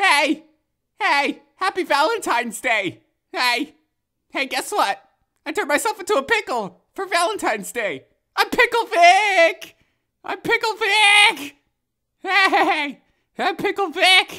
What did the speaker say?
Hey! Hey! Happy Valentine's Day! Hey! Hey, guess what? I turned myself into a pickle for Valentine's Day. I'm Pickle Vic! I'm Pickle Vic! Hey! I'm Pickle Vic!